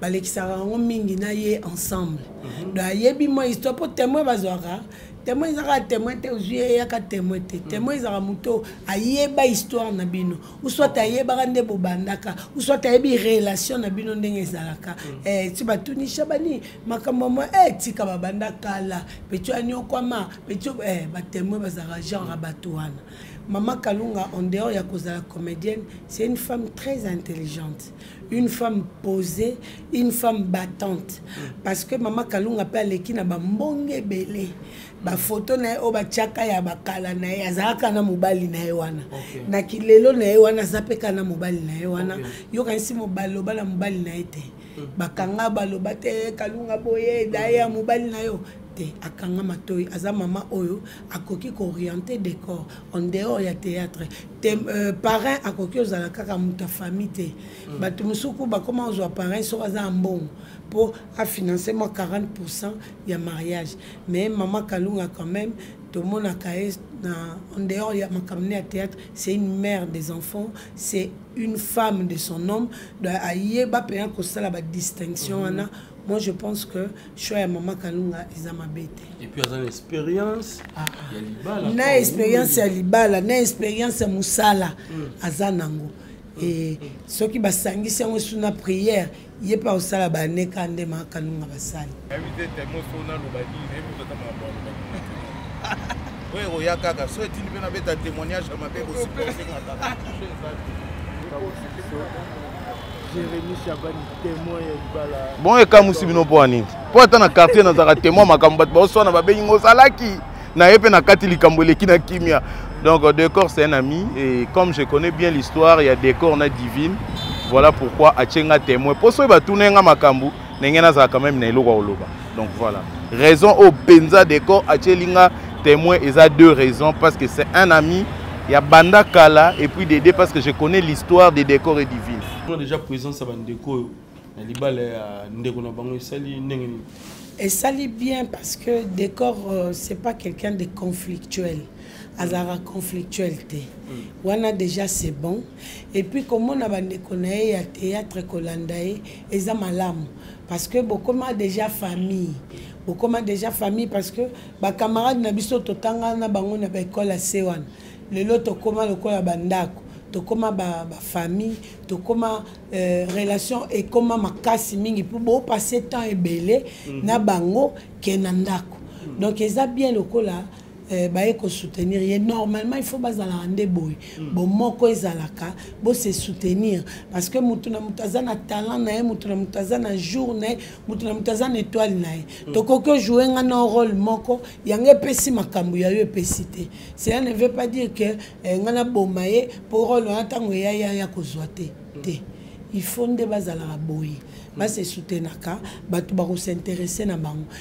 balekisaka yango mingi na ye ensemble mhm. do ayebi mwa histoire mpo témoin bazwaka témoin ezaka témoin te ozwi ye eyaka témoin te mhm. témoin ezaka moto ayeba histoire na bino uswat ayebaka nde bobandaka uswat ayebi relation na bino ndenge ezalaka mhm. eh, ti batuni shabani makambo mwa e eh, tika babanda kala petio aniokwama petio eh, batémoin bazalaka genre ya bato wana mama kalunga en dehors ya kozala comédienne c'est une femme très intelligente une femme posée une femme battante parce que mama kalunga mpe aleki na bambonge ebele bafoto na ye oyo batiaka ya bakala na ye azalaka na mobali na ye wana okay. na kilelo na ye wana aza mpe kaka na mobali na ye wana okay. yokanisi mobaloba na mobali na ye te mm. bakanga baloba te kalunga boye daye ya mobali na yo te akanga matoi aza mama oyo akoki kooriente decor en dehors ya théâtre te, euh, parrain akoki ozala kaka moto ya famille te mm. bato mosuku bakoma ozwa parrain soki aza ya mbongo mpo afinance mwa 40 pourcent ya mariage mais mama kalunga quand même tomonaka ye na en dehors ya makambo ne ya théâtre c'est une mère des enfants c'est une femme de son homme ayeba mpenza kosala badistinction mm-hmm. wana mm -hmm. moi je pense que choix ya mama kalunga eza mabe te epuis aza na expérience ah, ah. ya libala na expérience ya libala na expérience ya mosala hmm. aza nango e, soki basangisi yango esu na prière ye mpe akosala baneka nde mama kalunga basali oyo ekoya kaka so etindi mpe nabeta témoignage ya mabe bosikosengaka Jérémy Chabani témoin ya libala. Bon ekamusi bino mpo nini? Mpo ata na quartier nazalaka témoin makambo bato baoswana babengi ngo ozalaki na ye mpe na kati likambo eleki na kimia. Donc Decor c'est un ami et comme je connais bien l'histoire ya Decor na Divine, voilà pourquoi atie nga témoin. Mpo soki batunai nga makambo ndenge nazala quand même na eloko ya koloba donc voilà raison oyo mpenza decor atyeli nga témoin eza deux raisons parce que c'est un ami ya banda kala et puis dede parce que je connais l'histoire des décors et divine déjà présence ya bandeko oyo na libala ya ndeko na bango esali ndenge nini esali bien parce que décor euh, c'est pas quelqu'un de conflictuel azalaka conflictuel te mm. wana déjà c'est bon et puis komona bandeko na ye ya théâtre kolanda ye eza malamu parce que bokoma déjà famille bokoma déjà famille parce que bacamarade na biso totanga na bango na baekole ya se wana lelo tokoma lokola bandako tokoma bafamille ba tokoma euh, relation ekoma makasi mingi mpo bopasse temps ebele mm -hmm. na bango ke na ndako mm -hmm. donc eza bien lokola Eh, baye kosoutenir ye normalement il faut bazalaka nde boye mm. bomoko ezalaka bose soutenir parce que motu na motu aza na talent na ye motu na motu aza na jour na ye motu na motu aza na étoile na ye mm. tokoki ojoue nga na role moko yango epesi makambo ya yo epesi te cela ne veut pas dire que eh, nga naboma ye mpo role wana ntango eya ya ya kozwa te mm. te il faut nde bazalaka boye basesoutenaka bato bakosinteresse na bango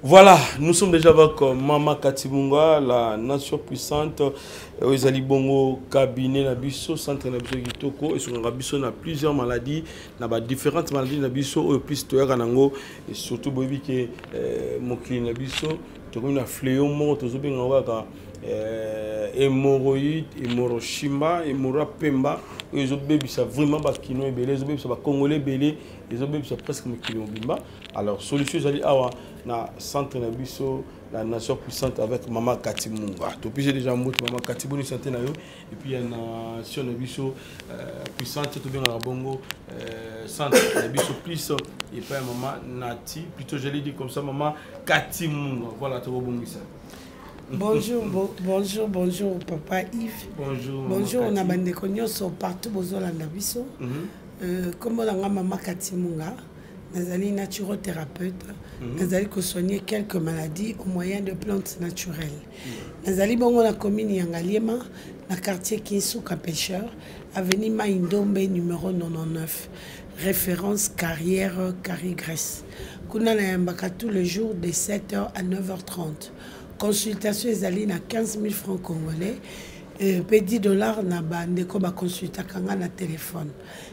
Voilà, nous sommes déjà avec euh, Mama Katibunga, la nation puissante. Euh, ils allaient bongo cabinet na biso, centre na biso kitoko, et sur biso na plusieurs maladies, na ba différentes maladies na biso, au plus toyaka nango, et surtout bobi que euh, mokili na biso, tokomi na fléau moko tozobenga kaka hémorroïde, hémorrochimba, hémorra pemba, ils ont bébé ça vraiment bakino ebele, ils ont bébé ça bakongolais ebele, ils ont bébé ça presque mokili mobimba. alors solution ezali awa na centre na biso la nation puissante avec mama kati munga topesi déjà mboto mama kati boni sante na yo epuis ya nation na biso euh, puissante tobengaka bongo euh, centre na biso plus epai ya mama nati plutôt jali dit comme ça mama kati munga voilà tokobongisa bonjour bo, bonjour bonjour papa yves bonjour bonjour na bandeko nyonso partout bozolanda biso mm -hmm. euh, kombo na nga mama kati munga nazali naturotherapeute mhm. nazali kosoigne quelques maladies au moyen de plantes naturelles mhm. nazali bongo na commune ya ngaliema na quartier kinsuka pêcheur avenue mai ndombe numéro 99 référence carrière carrie grèce kuna nayambaka tout le jour de 7h à 9h30 consultation ezali na 15 000 francs congolais mpe euh, 10 dollars na bandeko baconsultaka ngai na telefone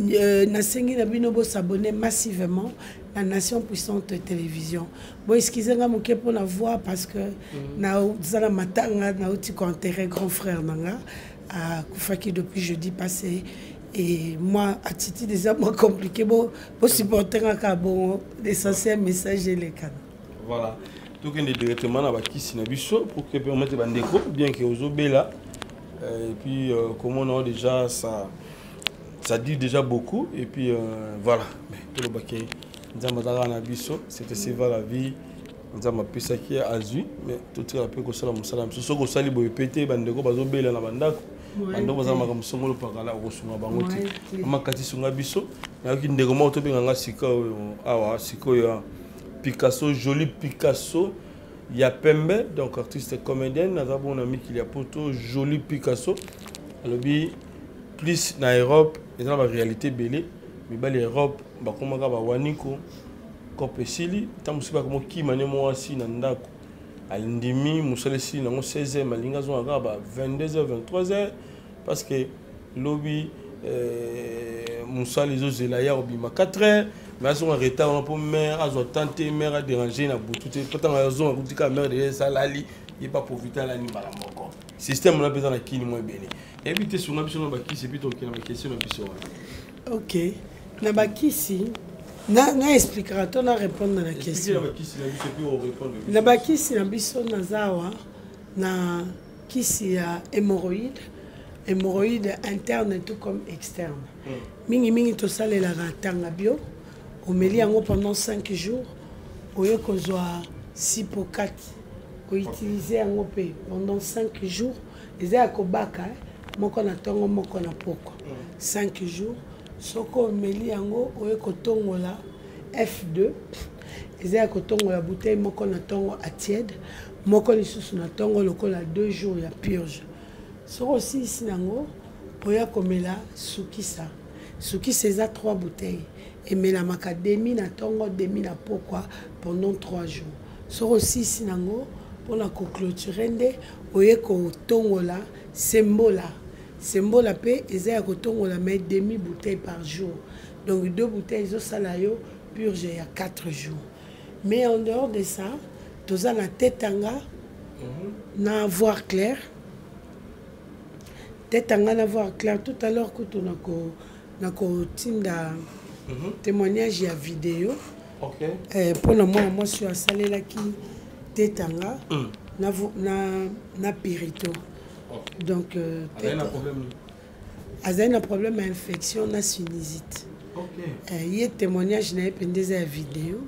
Euh, nasengi na bino bosabone massivement na nation puissante télévision boexcuse nga moke mpo na voix parce que mhm. naza na matanga nauti koenterre grand frère na nga akufaki depuis jeudi passé et moi attitude eza mwa compliqué bosupporte nga kaka bongo l'essentiel message elekana voilà tokende directement na bakisi na biso pour que permettre bandeko bien ke ozobela Euh, et puis euh, comme on a déjà ça ça dit déjà beaucoup et puis euh, voilà mais tout le baquet nzambe azalaka na biso c'était c'est va la vie nzambe apesaki azwi mais totikala mpe kosala mosala na biso soki osali boye mpe te bandeko bazobela na bandako bandeko bazala makambo songolo pakala okosunga bango te amakati sunga biso nayoki ndeko moko tobenga nga sika oyo awa sika oyo picasso joli picasso ya pembe donc artiste comédienne aza bongo na mikili ya poto jolie picasso alobi plus na europe eza na baréalité ebele mibali ya europe bakomaka bawaniko kope esili ntango mosusu bakoma okima ne mwasi na ndako alindimi mosala esili nango 16 alingi azonga kaka ba 22 23 parce que lobi euh, mosala ezozela ya kobima 4 heures mais azonga retard wana mpo mare azwa temps te mare aderange na butu te mpo ntango azonga kutika mare deja esalali ye mpe aprofite alani mbala moko système wana mpenza na kini mwa ebele eyebi te sunga biso na bakisi epi tokokende na bakestion na biso wana ok na bakisi na, na explikaka to na répondre na question na bakisi na biso naza awa na kisi ya hémorroïde hémorroïde interne tout comme externe hmm. mingi mingi tosalelaka tanga bio omeli yango pendant 5 jours oye kozwa sipokate outilize yango mpe pendant 5 jours eza ya kobaka eh? moko na ntongo moko na pokwa 5 hmm. jours soki omeli yango oye kotongola f2 eza ya kotongola bouteille moko na ntongo atiede moko lisusu na ntongo lokola deux jours ya purge soki osilisi nango oya komela sukisa sukisa eza trois bouteille emelamaka demi na ntongo demi na pokwa pendant trois jours soki osilisi nango mpona koclotire nde oye kotongola sembola sembola mpe eza ya kotongola mai demi bouteille par jour donc deux bouteille ezosala yo purge ya 4 jours mais en dehors de ça toza na tetanga mhm. na voir clair tetanga na voir clair tout à l'heure kutu nakotinda mhm. témoignage ya video okay. eh, mpo na mwana mwasi oyo asalelaki tetanga mm. na, na, na pirito okay. donc euh, azali na problème ya infection na sinusite okay. uh, ye témoignage na ye mpenza eza ya video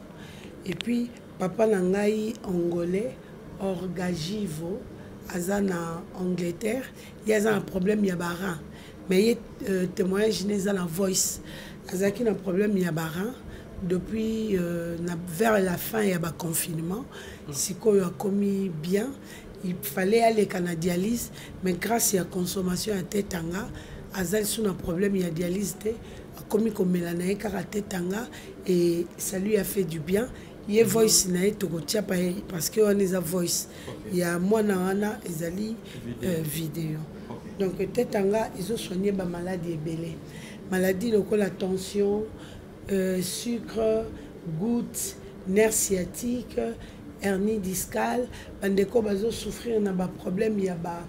et puis papa na ngai angolais orgagivo aza na angleterre ye aza na problème ya barin mais ye euh, témoignage na eza na voice azalaki na problème ya barin depuis euh, na, vers la fin ya baconfinement mm. sikoyo akomi bien il fallait aleka na dialyse mais grâce ya consommation ya tetanga aza lisu na problème ya dialyse te akomi komela na ye kaka tetanga et ça lui a fait du bien ye voice na ye tokotiapa ye parce que wana eza voice ya mwana wana ezali euh, video donc tetanga ezosoigne bamaladi ebele maladi lokola tension euh, sucre goutte nerf sciatique hernie discale bandeko bazo souffrir na ba problème ya ba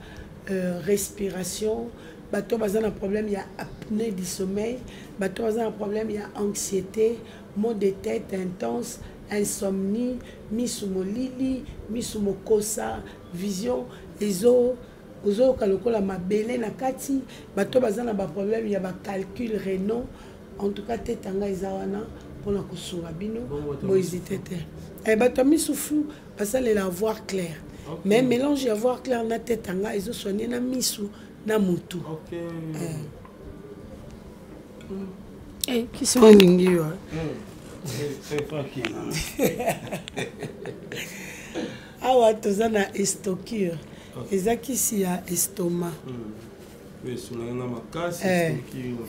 euh, respiration bato baza na problème ya apnée du sommeil bato baza na problème ya anxiété mot de tête intense insomnie misu molili misu mokosa vision ezo ozoyoka lokola mabele na kati bato baza na baproblème ya bacalcul renon en tout cas tete yanga eza wana mpona kosunga bino bohésite te eh, bato ya miso flou basalela avoir clair okay. mais mélange ya voir clair na tete yanga ezosoigne na miso na motu okay. eh. mm. hey, eh, kisi olingi yo awa toza na estocure eza kisi ya estoma mm. eh,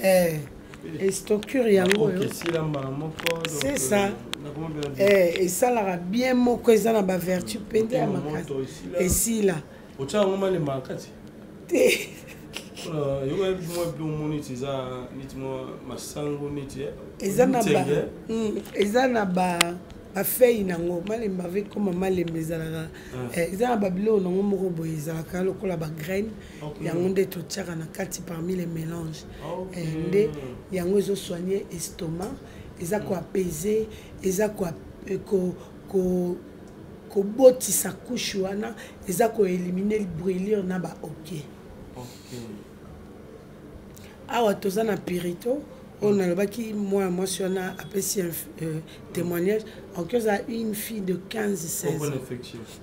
eh, estocure yango oyo c'est ça eh, esalaka bien moko eza na bavertu mpenza ya makasi esila otya yango malemba na kati te eza na ba bafei nango malemba avekoma malemba ezalaka eh. Eh, eza na babiloko nango moko boye ezalaka lokola bagraine yango nde totiaka na kati parmi les mélanges okay. Eh, nde yango ezosoigne estomac eza koapaiser eza ko, eh, ko, ko kobotisa kushe wana eza koelimine brillure na baoke okay. awa toza na pirito oyo nalobaki mwana mwasi wana apesi euh, témoignage anki oza une fille de 15 16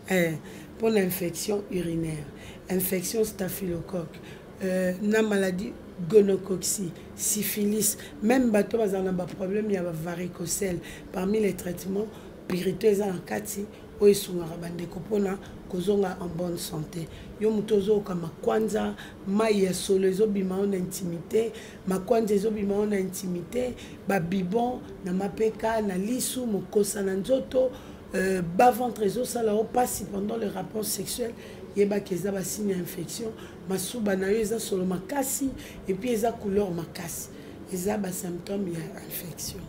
eh, mpo na infection urinaire infection staphylocoque euh, na maladie gonocoxie syphilis même bato bazala na baproblème ya bavaricocele parmi les traitements pirito eza na kati oyo esungaka bandeko mpona kozonga en bonne santé yo moto ozoyoka makwanza mai ya solo ezobima yo na intimité makwanza ezobima yo na intimité babibon na mapeka na lisu mokosa na nzoto Euh, bas ventre ezosala yo mpasi pendant le rapport sexuel yebaki eza basigne ya infection masuba na yo eza solo makasi epuis eza couleur makasi eza basymptome ya infection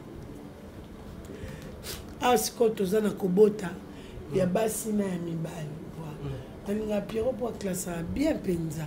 awa ah, sikoyo toza na kobota ya basi na ya mibali nalinga piero mpo aklasaka bien mpenza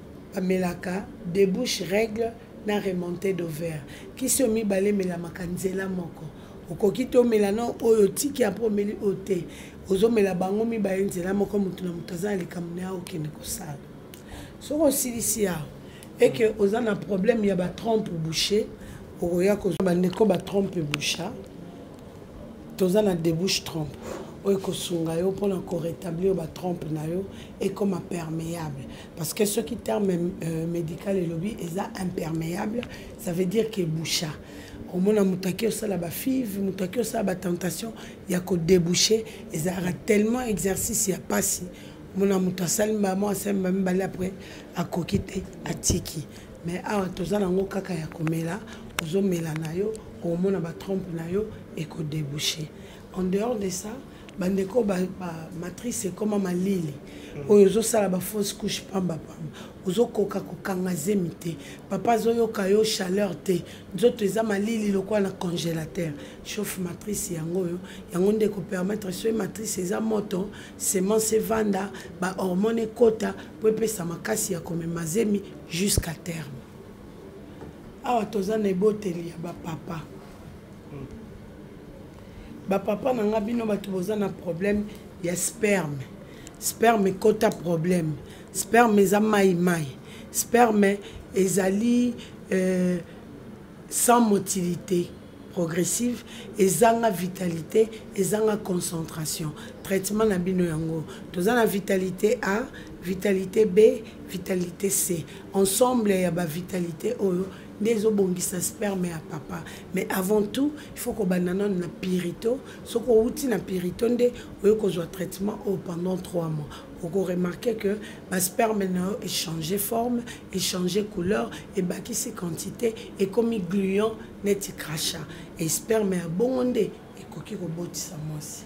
Bamelaka debouche règle na remontee d'ovaire. Kisi oyo mibale emelamaka nzela moko. Okoki te omela na oyo otiki apres omeli oyo te. Ozomela bango mibale nzela moko moto na moto aza na likambo na ye okende kosala. Soki osilisi awa et que oza na problème ya ba trompe bouche okoya kozwa bandeko ba trompe boucha toza na debouche trompe oyo ekosunga yo mpona koretablir ba trompe na yo ekoma perméable parce que ce qui terme euh, médical elobi eza imperméable ça veut dire que boucha omona moto ake osala bafive moto ake osala batentation ya kodebouche ezalaka tellement exercice ya mpasi omona moto asali mbamo asali mba mibale après akoki te atiki mais awa toza nango kaka ya komela ozomela na yo omona batrompe na yo ekodebouche en dehors de ça bandeko ba, ba matrice ekoma malili mm. oyo ozosala bafausse couche pamba pamba ozokoka kokanga zemi te papa azoyoka yo chaleur te nzoto eza malili lokola na congélateur chauffe matrice yango oyo yango nde ekopermettre soki matrice eza moto semence evanda bahormone ekota mpo epesa makasi ya komema zemi jusqu'à terme awa toza na eboteli ya bapapa mm. ba papa na nga bino bato boza na problème ya sperme sperme ekota problème sperme eza mai mai sperme ezali euh, sans motilité progressive ezanga vitalité ezanga concentration traitement na bino yango toza na vitalité a vitalité b vitalité c ensemble ya bavitalité oyo nde ezobongisa sperme ya papa mais avant tout il faut kobanda nano na pirito soki outi na pirito nde oye kozwa traitement oyo pendant 3 mois okoremarke que basperme na yo echange forme echange couleur ebakisi quantité ekomi gluant neti cracha esperme ya bongo nde ekoki kobotisa mwasi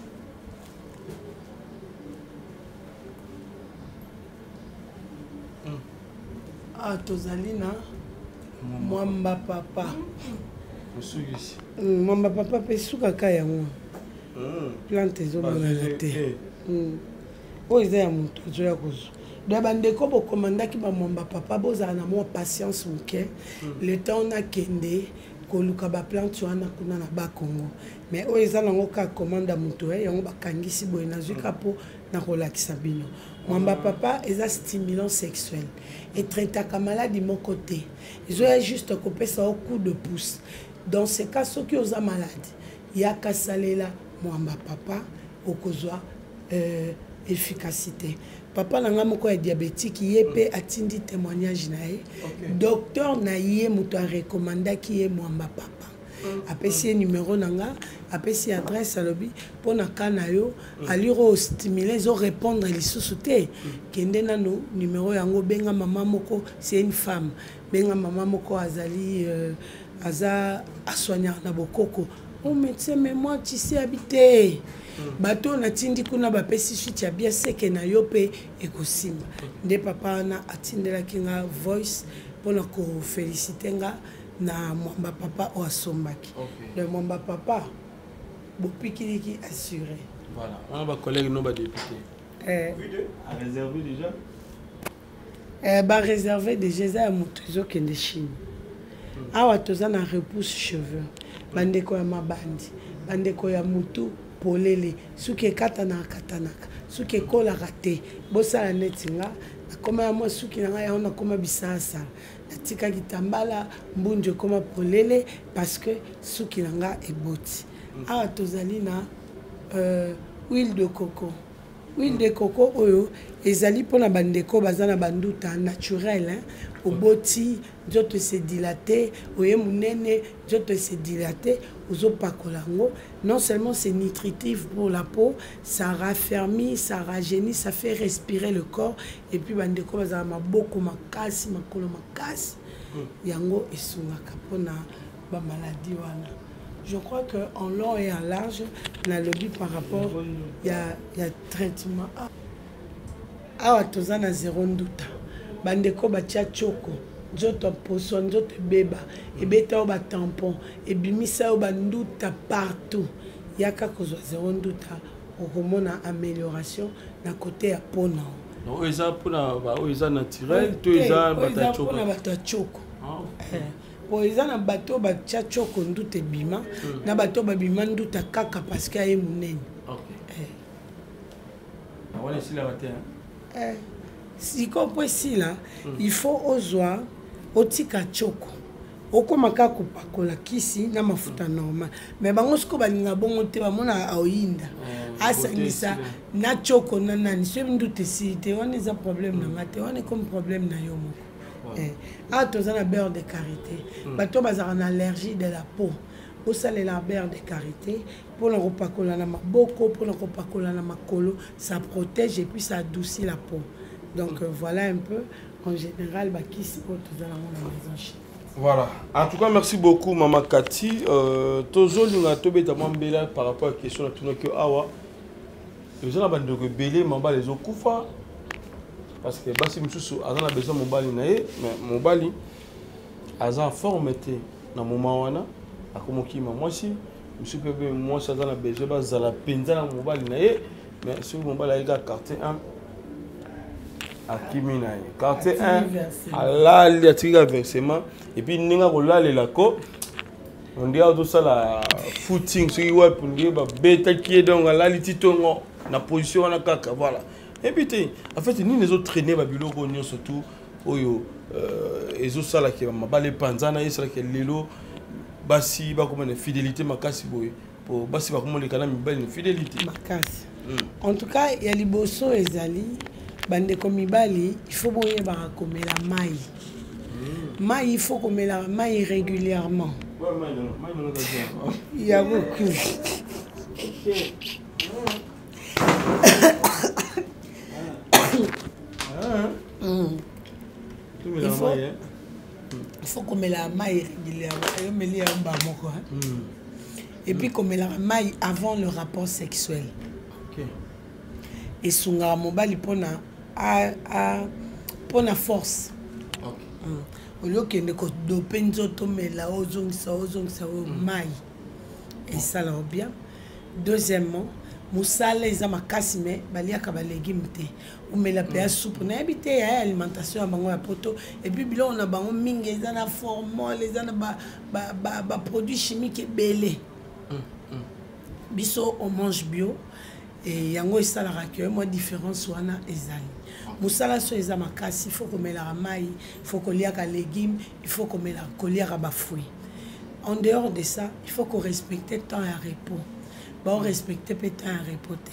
hmm. ah, tozali na mwamba papa osukisi hmm, mwamba papa mpe esukaka yango hmm. plante ezomonana te eh. hmm. oyo eza ya moto ezoya kozwa na bandeko bokomandaki bamwamba papa bozala na mwa patience moke le temps nakende koluka baplante wana kuna na bakongo mais oyo eza nango ka commande ya moto eh, yango bakangisi boye nazwi ka mpo nakolakisa bino mwamba papa eza stimulant sexuel etraitaka maladi moko te ezoya juste kopesa o coup de pouce dans ce cas soki oza maladi yaka salela mwamba papa okozwa euh, efficacité papa na ngai moko ya diabétique ye mpe atindi témoignage na ye okay. docteur na ye moto arekomandaki ye mwamba papa apesi ye numero na nga apesi adresse alobi mpo na ka na yo mm. alire oyo stimule ezorépondre lisusu te mm. kende nano numero yango benga mama moko c'est une femme benga mama moko azali euh, aza asoignaka na bokoko o oh, médecin mais moi tu sais habite mm. bato oyo natindi kuna bapesi suite ya bia seke na yo mpe ekosimba nde papa wana atindelaki nga voice mpona kofélicite nga na mwamba papa oyo asombaki le mwamba papa bopikiliki assure voilà wana bacollègue no badepute eh. areserve déjà eh, bareserve déjà eza ya moto ezokende chine hmm. awa toza na repousse cheveux hmm. bandeko ya mabandi bandeko ya motu polele soki ekatanaka katanaka soki ekolaka te bosala neti nga nakoma ya mwa suki na ngai yango nakoma bisalasala natika kitambala mbunju ekoma polele parce que suki na nga eboti mm. awa tozali na euh, huile de coco huile de coco oyo ezali mpona bandeko baza na banduta naturel hein? oboti nzoto ese dilate oye monene nzoto ese dilate ozopakola yango non seulement c'est nutritive pour la peau ça raffermit ça rajeunit ça fait respirer le corps et puis bandeko bazala maboko makasi makolo makasi yango esungaka mpona bamaladi wana je crois que en long et en large nalobi par rapport ya, ya traitement ah. awa toza na zero nduta bandeko batya coko nzoto mposo nzoto ebeba ebeta yo batampon ebimisa yo banduta partout yaka kozwa zero nduta okomona amélioration na kote ya mpona oyo eza mpona baoyo eza naturel to eza bato ya coko boye eza na bato batya coko nduta ebima hmm. na bato babima nduta kaka parceke aye monene wana esilaka te eh, sikoyo mpo esila hmm. il faut ozwa otika choko okoma kaka kopakola kisi na mafuta hmm. normal me bango sikoyo balinga bongo te bamona aoyinda hmm, asangisa na choko na nani soyebi ndutu esili te wana eza problème na nga te wana ekomi problème na yo moko awa eh, ah, toza na beurre de carité bato bazalaka na allergie de la peau bosalela beurre de carité mpo na kopakola na maboko mpo na kopakola na makolo ça protège et puis ça adoucit la peau donc euh, voilà un peu en général bakisi oyo toza nango na maison chez voilà en tout cas merci beaucoup mama kati euh, tozolinga tobeta mwa mbela par rapport ya question na tunaki yo awa eza na bandeko ebele mabala ezokufa parce que basi mosusu aza na besoin mobali na ye mais mobali aza forme te na moment wana akomokima mwasi biso mpe mpe mwasi aza na besoin bazala mpenza na mobali na ye mais soki mobali ayei kaka quartier 1 akimi na ye quartier 1 alali atiki ka versement epuis ndenge akolalela ko ondie azosala footing soki wapi ondie babetaki ye donc alali ti tongo na position wana kaka voilà ebi te en fait nini ezotraine babiloko nyonso tout oyo euh, ezosala ke mabala epanzana esala ke lelo basi bakoma na fidélité makasi boye po basi bakoma oleka na mibali na fidélité makasi hmm. en tout cas ya liboso ezali bandeko mibali ifo boyebaka komela mai hmm. mai ifo komelaka mai régulièrement yango hmm. il faut hein. hmm. komela mai régulièrement ayomeli ya mba moko hmm. et puis komelaka mai avant le rapport sexuel esungaka mobali mpona mpona force olie okende kodope nzoto mela ozongisa ozongisa oyo mai esalaka bien deuxièmement mosala eza makasi me baliaka balegume te omela mpe ya supu nayebi te ya alimentation ya bango ya poto epuis biloko na bango mingi eza na formol eza na baproduit chimique ebele mm, mm. biso on mange bio e yango esalaka ke mwa différence wana ezali mosala so eza makasi ifo komelaka mai ifo koliaka légume ifo koliaka bafruit en dehors de ça il faut korespecte temps ya repos baorespecte mpe temps ya repos te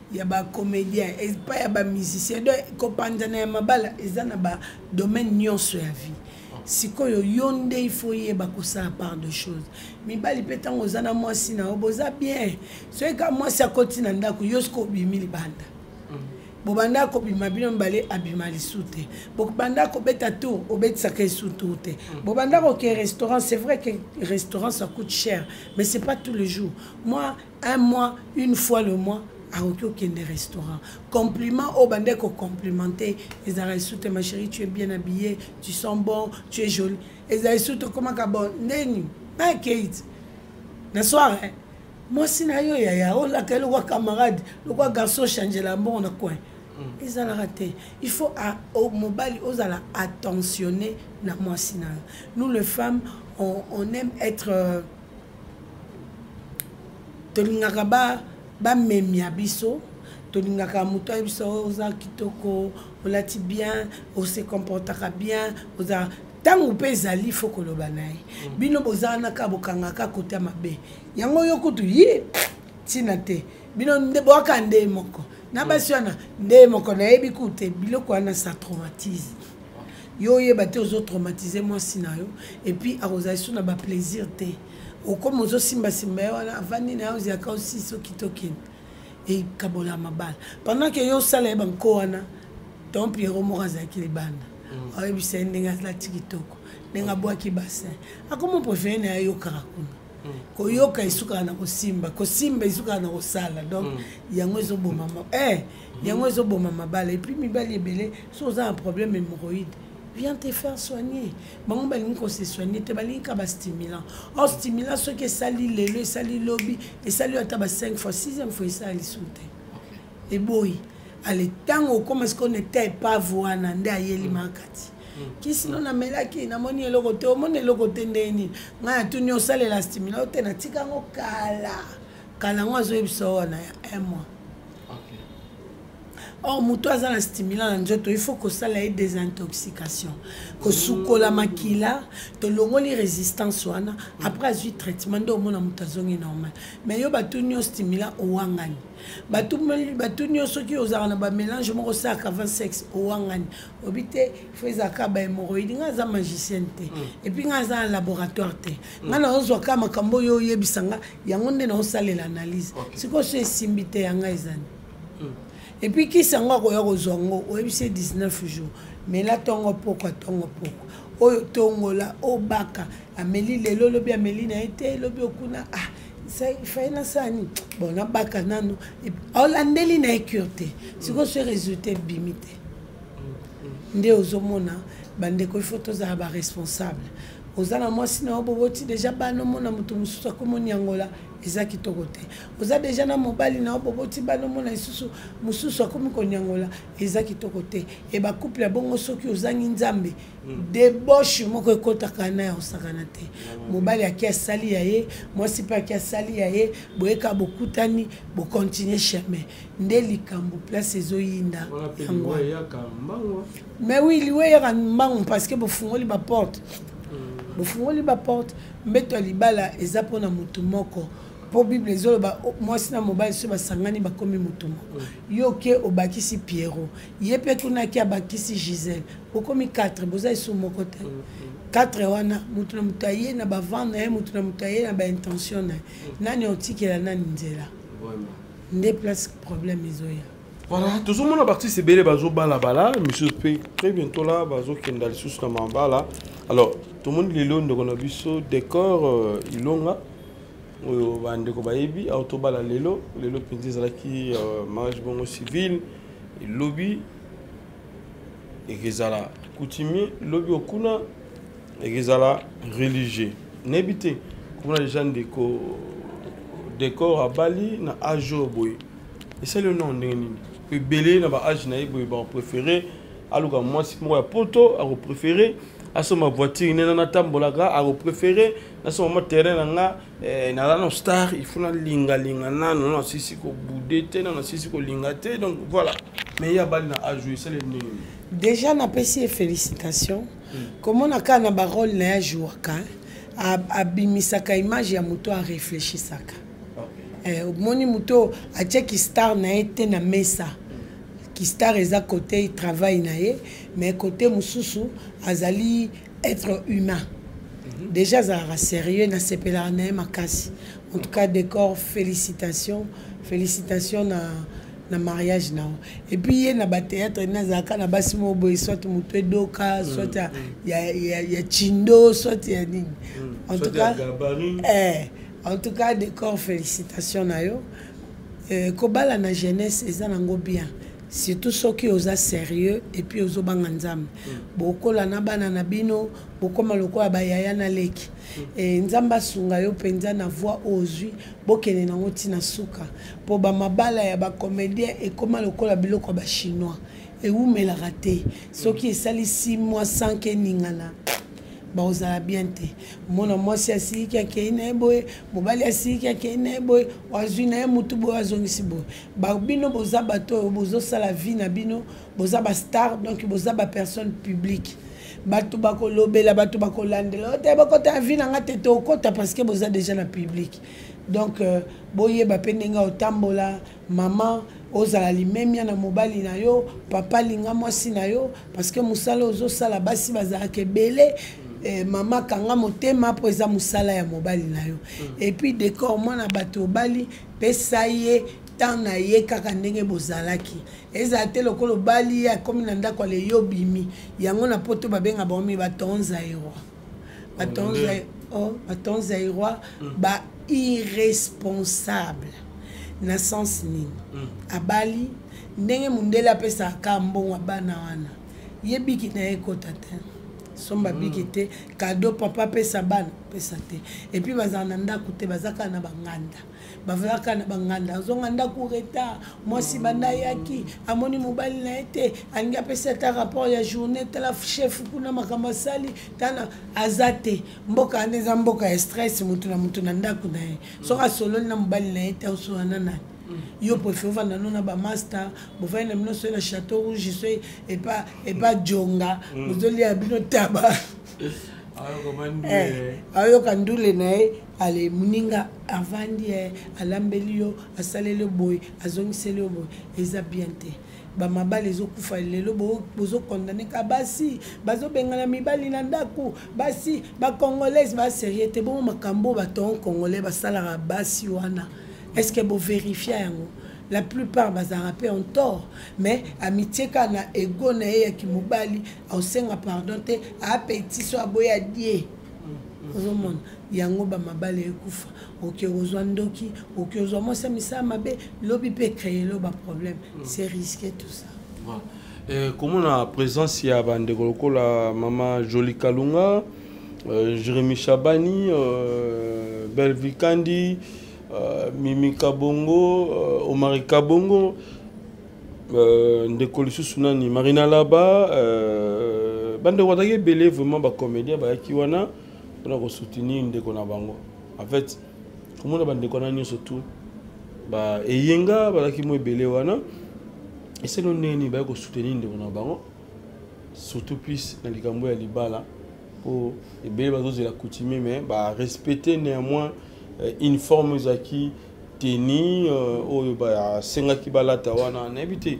ya ba comédien epa ya ba musicien donc kopanzana ya mabala eza na ba domaine nyonso ya vie sikoyo yo nde ifo oyeba kosala part de chose mibali mpe ntango oza na mwasi na yo boza bien soki ka mwasi akoti na ndako yo soki obimi libanda mm. bobanda kobima bino mibale abima lisu te bobanda kobeta tour obetisaka esu tour te mm. bobanda koke restaurant c'est vrai que restaurant ça coûte cher mais c'est pas tous les jours moi un mois une fois le mois akoki okende restaurant compliment oyo bandaki kocomplimente ezalaka esu te ma chérie tu es bien habillé tu sens bon tu es jolie ezala esu te okomaka bon ndeni na kate na soir eh? mwasi na yo yaya olaka ye lokwa camarade lokwa garçon changela mbongo na coin hmm. ezalaka te il faut mobali ozala attentionné na mwasi na yo nous les femmes on, on aime être euh, tolingaka bamemya ba biso tolingaka moto ayebi biso oh, oza kitoko olati bien ose comportaka bien oza ntango mpe ezali fo koloba na ye mm. bino boza wana kaka bokangaka kota mabe yango yo kutu ye ntina te bino nde boyaka nde moko na mm. basi wana nde moko nayebi kute biloko wana sa traumatise yo oyeba te ozo traumatise mwasi na yo epuis akozala lisu na baplaisir te okoma ozosimbasimba ye wana avandi na ye oziaka osi soki tokende ekabola mabala pendant ke yo osala ye banko wana ton piero moko azalaki libanda mm. ayebisa ye ndenge azalati kitoko ndenge abwaki bassin akoma prefere na ye ayokaka kuna mm. koyoka esukaka na kosimba kosimba esukaka na kosala donc mm. yango ezoboma eh, yango ezoboma mabala epuis mibali ebele so oza na problème hémoroïde viens te faire soigner bango balingi kose soigner te balingi ka bastimulant or stimulant soki esali lelo esali lobi esali yo ata ba 5 fois 6 fois esala lisusu te eboyi ale ntango okoma sikoyo na eta epave wana nde ayeli makati kisi no namelaki namoni eloko te omoni eloko te ndenge nini ngai natuni osalela stimula yo te natika yango kala kala yango azoyebisa wana ya un mois or oh, moto aza na stimulant na nzoto il faut kosala ye désintoxication kosukola makila tolongoli résistance wana après azwi traitement nde omona moto azongi normal mais yo batuni yo stimulant owangani batuni yo soki ozalaka na bamélange moko osalaka avant sexe owangani obi te fo ezalaka bahemoroïde ngai aza magicienne te mm. epuis ngai aza na laboratoire te nga naozwa kaka makambo oyo oyebisa nga yango nde naosalela analyse sikoyo so esimbi te yanga ezani hmm. epuis kisi yango akoya kozwa ngo oyebisi 19 jours mela ntongo pokwa ntongo pokwa oyo tongola obaka ameli lelo lobi ameli na ye te lobi okuna ah fai nasala nini bon nabaka nano olandeli na ye cure te sikoyo so résultat ebimi te hmm, hmm. nde ozomona bandeko ifo tozala baresponsable oza na mwasi na yo boboti deja bana omona moto mosusu akomoni yangola eza kitoko te oza deja na mobali na yo boboti bana omona lisusu mosusu akomi konyangola eza kitoko te e bacouple ya bongo soki ozangi nzambe hmm. deboshe moko ekotaka na ya osakana te hmm. mobali aki asali ya ye mwasi mpe aki asali ya ye boyeka bokutani bocontinue chemin nde likambo place ezoyinda yango mais oui liwa eyaka mbangu parce que bofungoli baporte mm. bofungoli baporte mbeto ya libala eza mpo na motu moko mpo bible ezoloba oh, mwasi na mobali soki basangani bakomi motu moko mm. yo oke obakisi pierro ye mpe kuna ake abakisi gisele bokomi 4 boza esu moko te 4 mm, wana motu na moto aye na bavande na ye motu na moto aye na baintention na ye nani otikela nani nzela nde place problème ezoya Voilà, tozomona baartiste ebele bazobalabala misusu mpe très bientôt la bazokenda lisusu na mabala alors tomoni lelo ndeko na biso décor euh, ilonga oyo bandeko bayebi awa tobala lelo lelo mpenza ezalaki euh, mariage bongo civil lobi ekezala coutumier lobi okuna ekezala religieux nayebi te komona deja ndeko décor abali na ajo boye esali yo nao ndenge nini ebele na baage na ye boye baprefere aluka mwasi moko ya poto akoprefere asomba voiture nena natambolaka akoprefere nasomba mwa terrain na nga eh, naza na star ifo nalingalinga nano nasisi kobude te nano nasisi kolinga te donc voilà mais ye abali na ajour esali ndenge nini déjà napesi ye félicitation hmm. komona kaka na barole na ye ajouaka abimisaka image ya moto areflechisaka eh, omoni moto oyo atye kistar na ye te na mesa kistar eza kote travail na ye mais kote mosusu azali être humain mhm. déjà azalaka sérieux nasepelaka na ye makasi en tout cas décor félicitation félicitation na na mariage na yo epuis ye na batéâtre ne azalaka na basi moko boye soit moto edoka mm, soit mm. ya chindo soit ya nini mm. en tout cas eh, en tout cas decor félicitation na yo euh, kobala na jeunesse eza nango bien surtout soki oza sérieux epuis ozobanga nzambe mm. bokola na bana na bino bokóma lokola bayaya na leki mm. e, nzambe asunga yo mpenza na voi oyo ozwi bokende nango ntina suka mpo bamabala ya bacomédien ekóma lokola biloko ya bachinois ewumelaka te soki esalisi mwa sanke eningana bakozala bien te mwana mwasi asiliki akei na ye boye mobali asiliki akei na ye boye wazwi na ye motu boye azongisi boye bino boza bato oyo bozosala vie na bino boza bastar donc boza bapersonne publique bato bakolobela bato bakolandela oyo te bakota ya vie na ngai te tokota parce que boza déjà na publique donc euh, boyeba mpe ndenge otambola Mama ozala limemia na mobali na yo papa linga mwasi na yo parce que mosala ozosala basi bazalaka ebele eh, mama kanga motema mpo eza mosala ya mobali na yo mm. epuis decor mwana bato obali pesa ye ntango na ye kaka ndenge bozalaki ezala te lokola obali ye akomi na ndako aleyi obimi yango na poto babenga baomi batonza ye wa baton zairois oh, ba mm. irresponsable na sens nini mm. abali ndenge mondele apesaka ka mbongo ya bana wana ye biki na ye ekota te somba mm. biki te kado papa apesa bana apesa te epuis bazala na ndako te baza kaka na banganda bavlaka na banganda azonga ndako retard mwasi banda ayaki amoni mobali na ye te alingi apesa ata rapport ya journée tala chef kuna makambo asali tana aza te mboka wana eza mboka ya stress motu na motu na ndako na ye soki asololi na mobali na ye te aosola na nani yo prefe ovanda no na bamaster bovandi na bino soki na chateau rouge soki epa jonga mm. ozolia bino taba ayoka ndule na ye ale moninga avandi ye alambeli yo asaleli yo boye azongiseli yo boye eza bien te bamabala ezokufa lelo bozokondane ka basi bazobengana mibali na ndako basi bacongolaise baserie te bongo makambo oyo baton congolais basalaka basi wana est ce que boverifia yango la plupart bazalaka mpe en tort mais amitieka na ego na ye ya kimobali aosenga pardon te apeti so aboya die ozomona yango bamabale ekufa oke ozwa ndoki oke ozwa mwasi ya misala mabe lobi mpe créer lo baproblème mm. c'est risqué tout ça voilà. eh, komona présence ya bandeko lokola mama joli kalunga euh, jérémi chabani euh, belvi kandi euh, mimi kabongo euh, omari kabongo Euh, ndeko lisusu nani marina laba euh, bandeko bazalaki ebele vraiment bacomédien bayaki wana mpona kosoutenir ndeko na bango en fait komona bandeko wana nyonso tu eyenga bazalaki mwa ebele wana eseno ndenge nini bayaki kosoutenir ndeko na bango surtout plus na likambo ya libala mpo ebele bazozela coutumier mais barespecte néanmoins euh, une forme ezalaki teni euh, oyo basengaki balata wana nayebi te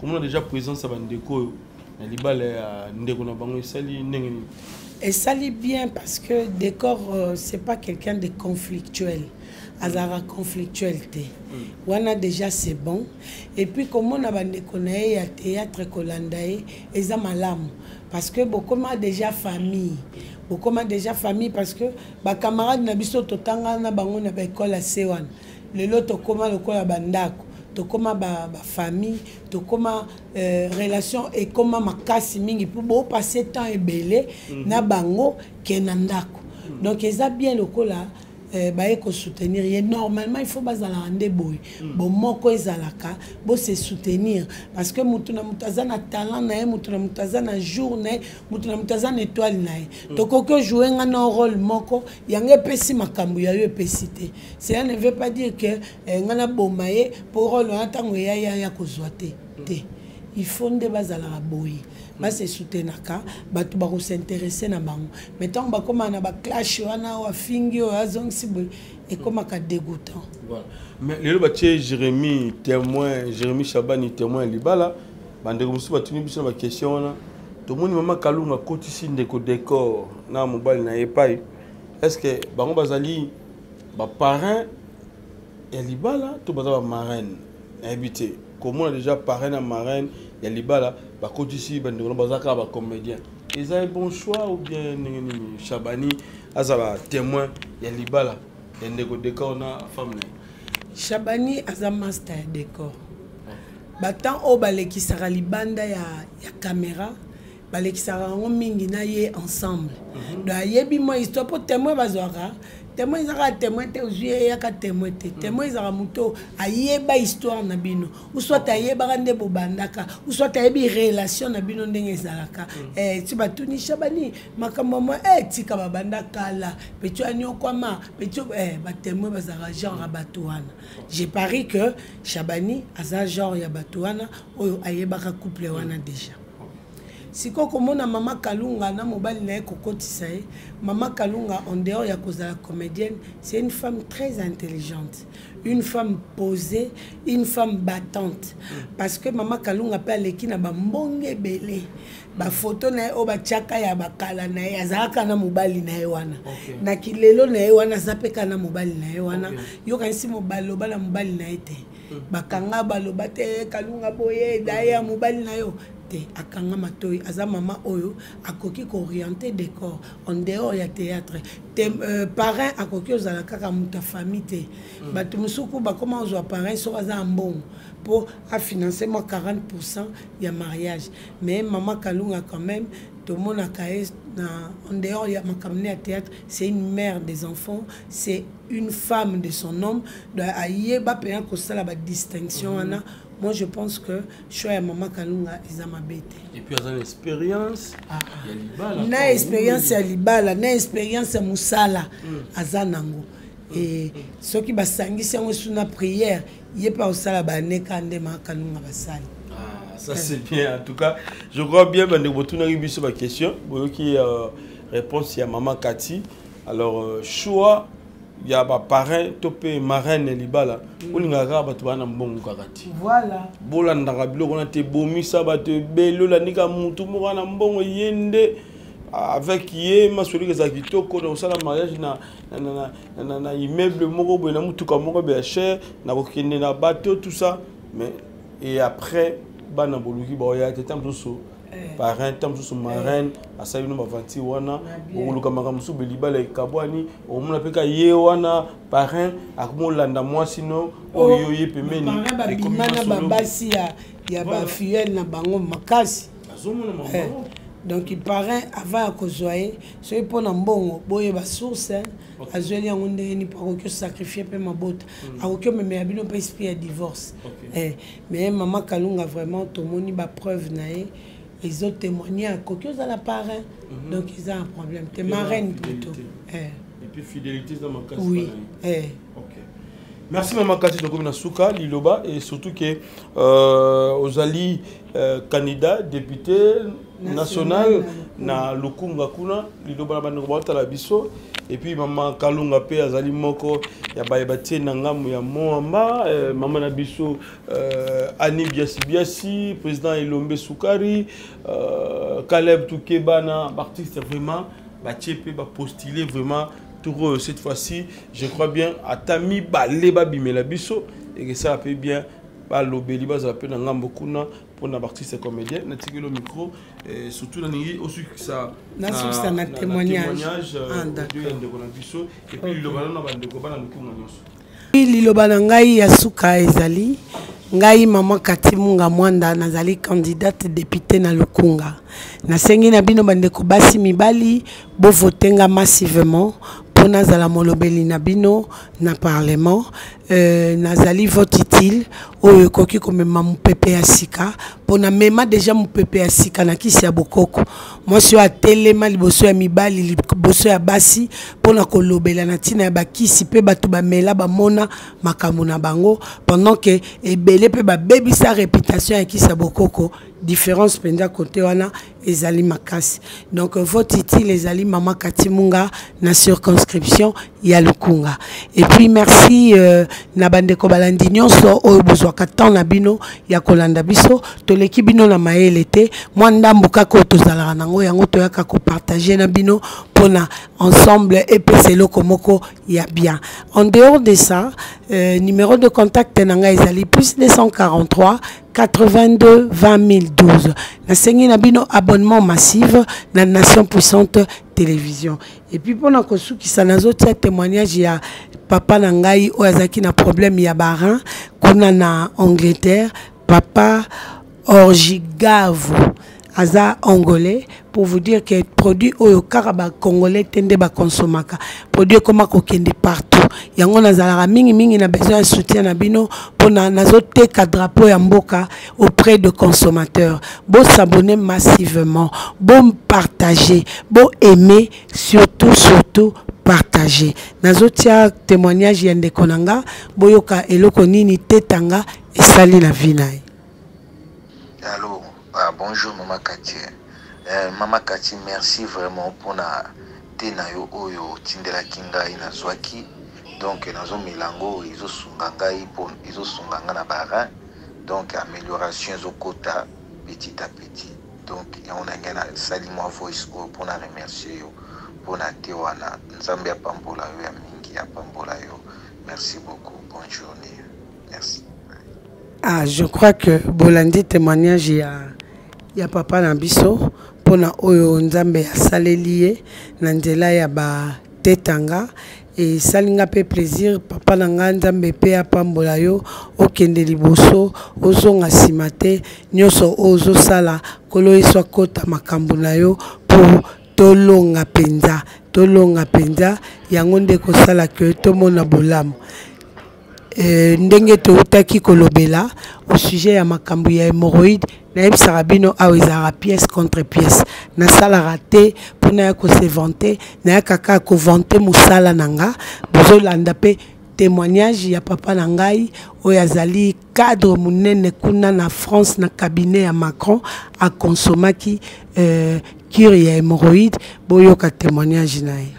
komona déjà présence ya bandeko oyo na libala ya ndeko na bango esali ndenge nini esali bien parce que décor euh, c'est pas quelqu'un de conflictuel azalaka conflictuel te mm. wana déjà c'est bon et puis komona bandeko na ye ya théâtre kolanda ye eza malamu parce que bokoma déjà famille bokoma déjà famille parce que ba camarade na biso totangana na bango na baekole ya se wana lelo tokóma lokola bandako tokóma bafamille ba tokóma euh, relation ekóma makasi mingi mpo bopasse temps ebele mm -hmm. na bango ke na ndako mm -hmm. donc eza bien lokola eh, baye kosoutenir ye normalement il faut bazalaka nde boye mm. bomoko ezalaka bose soutenir parce que motu na motu aza na talent na ye motu na motu aza na jour na ye moto na moto aza na etoile na ye mm. tokoki ojoue nga na role moko yango epesi makambo ya yo epesi te cela ne veut pas dire que eh, nga naboma ye mpo role wana ntango eya ya ya kozwa te mm. te il faut nde bazalaka boye mm. basesoutenaka bato bakosinteresse na bango mai ntango bakomaka na baclash wana oyo afingi oyo azongisi boye ekomaka dégoûtant lelo batie jérémi témoin jérémi chabani témoin libala bandeko mosusu batuni biso na baquestion wana tomoni mama kalunga akotisi ndeko decor na mobali na ye epai est ce que bango bazali baparrain ya libala to baza bamarraine nayebi te komona déjà parrain na marraine ya libala bakotisi bandeko na baza kaka bacomédien eza ye bon choix ou bien ndenge nini chabani azala témoin ya libala ya ndeko decor na femme na ye chabani aza master ya decor ba temps oyo balekisaka libanda ya, ya camera balekisaka yango mingi na ye ensemble mm -hmm. donc ayebi mwa histoire mpo témoin bazwaka témoin ezaka témoin te ozwi ye eyaka témoin te mm. témoin ezaka moto ayeba histoire na bino uswat ayebaka nde bobandaka uswat ayebi relation na bino ndenge ezalaka mm. eh, ti batuni shabani makambo mwa e eh, tika babanda kala petio aniokwama petio eh, batémoin bazalaka genre ya bato wana je parie que shabani aza genre ya bato wana oyo ayebaka couple wana déjà sikoyo komona mama kalunga na mobali na ye kokotisa ye mama kalunga en dehors ya kozala comédienne c'est une femme très intelligente une femme posée une femme battante parce que mama kalunga mpe aleki na bambonge ebele bafoto na ye oyo batiaka ya bakala na ye azalaka na mobali na ye wana okay. na kilelo na ye wana aza mpe kaka na mobali na ye wana okay. yokanisi mobaloba na mobali na ye te mm. bakanga baloba te kalunga boye daye ya mobali na yo te akanga matoi aza mama oyo akoki kooriente décor en dehors ya théâtre te euh, parrain akoki ozala kaka moto ya famille te mm. bato mosuku bakoma kozwa parrain soki aza ya mbongo mpo afinance mwa 40 pourcent ya mariage mais mama kalunga quand même tomonaka ye na en dehors ya makambo ne ya théâtre c'est une mère des enfants c'est une femme de son homme donc ayeba mpenza kosala badistinction wana mm -hmm. moi je pense que choix ya mama kalunga eza mabe te epuis aza na expérience ah, ah. ya libala na expérience ya libala na expérience ya mosala hmm. aza nango e soki basangisi yango esu na prière ye mpe akosala baneka nde makanunga basali ah, ça c'est bien en tout cas je crois bien bandeko botunaki biso baquestion boyoki euh, réponse ya mama kati alors euh, choix ya baparrain to mpe marraine ya libala mm. olingaka kaka bato baa na mbongo kaka te voilà bolandaka biloko wana te bomisa bato ebele olandika motu moko na mbongo ye nde avec ye masolo ezala kitoko na kosala mariage na na, na, na, na, na, na immeuble moko boye na motuka moko boye ya cher nakokende na bato tout ça mais et après bana boluki baoya te ntango mosusu eh. parrain ntango mosusu eh. marraine asali bino baventure wana okoluka makambo mosusu belibala ekabwani okomona mpe ka ye wana parrain akomi olanda mwasi no oh, oyo ye pembeni babasi ya bafuel na bango makasi donc parrain avant ya kozwa ye soki mpo na mbongo boyeba source eh, azweli yango ndenge nini mpo akoki osacrifie mpe mabota hmm. akoki omemela bino mpe esprit ya divorce eh, mais mama kalunga vraiment tomoni bapreuve na ye ezotémoigne akoki ozala parrain mhm. donc eza un problème te marraine plutôt eh. oui merci mama kasi tokomi na suka liloba et surtout ke euh, ozali Euh, candidat député national na lukunga kuna liloba na bandeko baotala biso epuis mama kalunga mpe azali moko ya baye batie na ngambo ya moamba euh, mama na biso euh, ani biasibiasi président elombe sukari caleb tukebana baartiste vraiment batie mpe bapostule vraiment tour oyo cette fois-ci je crois bien ata mibale babimela biso ekesala mpe bien balobeli bazala mpe na ngambo kuna mpo na baartiste comédien natikeli yo micro eh, surtout nalingi osukisa nasukisa na témoignage euh, ah, ya ndeko na biso epuis liloba nano na bandeko bana lokunga nyonso liloba na ngai ya suka ezali ngai mama kati munga mwanda nazali candidate depute na lukunga nasengi na bino bandeko basi mibali bovotenga massivement mpo nazala molobeli na bino na parlement Euh, nazali vote utile oyo ekoki komema mopepe ya sika mpo namema deja mopepe ya sika na kisi ya bokoko mwasi oyo atelema liboso ya mibali liboso ya basi mpo na kolobela na ntina ya bakisi mpe bato bamela bamona makambo na bango pendant ke ebele mpe babebisa reputation ya kisi ya bokoko différence mpenza kote wana ezali makasi donc vote utile ezali mama katimunga na circonscription ya lukunga et puis merci euh, na bandeko balandi nyonso oyo bozwaka temps na bino ya kolanda biso toleki bino na mayele te mwa ndambo kaka oyo tozalaka nango yango toyaka kopartage na bino mpona ensemble epesa eloko moko ya bien en dehors de ça euh, numéro de contact na ngai ezali plus 243 82 2012 nasengi na bino abonnement massive na nation puissante télévision epuis mpona kosukisa nazotia témoignage ya papa na ngai oyo azalaki na problème ya barin kuna na angleterre papa orgigavu aza angolais pour vous dire que produit oyo kaka ba congolais te nde ba consommaka produit ekoma kokende partout yango nazalaka mingi mingi na besoin ya soutien na bino mpona nazoteka drapeau ya mboka auprès de consommateur bosabone massivement bopartage bo aime surtout surtout partage nazotia témoignage ya ndeko na nga boyoka eloko nini tetanga esali na vi na ye Ah, bonjour Maman Cathy. Eh, Maman Cathy, merci vraiment pour na te na yo oyo otindelaki ngai nazwaki donc nazomela yango ezosunga ngai mpo ezosunga ngai na barin donc amélioration ezokota petit à petit donc yango na ngai nasali mwa voice oyo mpo na remercier yo mpo na te wana nzambe apambola yo ya mingi apambola yo merci beaucoup bonne journée merci ah je crois que bolandi témoignage ya ya papa na biso mpo na oyo nzambe asaleli ye na nzela ya batetanga esali nga mpe plaisir papa na ngai nzambe mpe apambola yo okende liboso ozonga nsima te nyonso oyo ozosala nkolo yesu akota makambo na yo mpo tolonga mpenza tolonga mpenza yango nde ekosala ke tomona bolamu Euh, ndenge toutaki kolobela au sujet ya makambo ya hémorroïde nayebisaka bino awa ezalaka pièce contre pièce nasalaka te mpo naya kosevante nayaka kaka kovante mosala na nga bozolanda mpe témoignage ya papa na ngai oyo azali cadre monene kuna na france na cabinet ya macron akonsomaki euh, cure ya hémorroïde boyoka témoignage na ye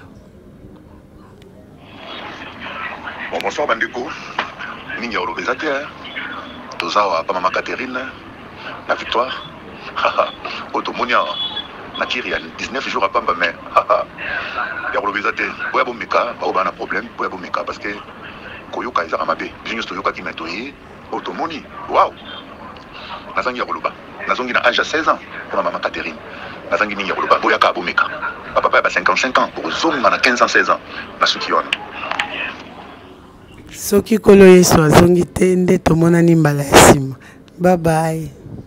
Bon, bonsoir bandeko mingi ya koloba eza te toza wa pa mama Catherine na victoire oyo tomoni awa na kiri ya 19 jours apamba mais ya koloba eza te boya bomeka baoyo baa na problème boya bomeka parce que koyoka ezaka mabe biso nyonso toyokaki me toye oyo tomoni wao nazangi ya koloba nazongi na age ya 16 ans mpona mama catherine nazangi mingi ya koloba boyaka bomeka bapapa ya ba 55 ans bokozonga na 15 ans 16 ans na suki wana soki kolo yesu azongi te nde tomonani mbala ya nsima babaye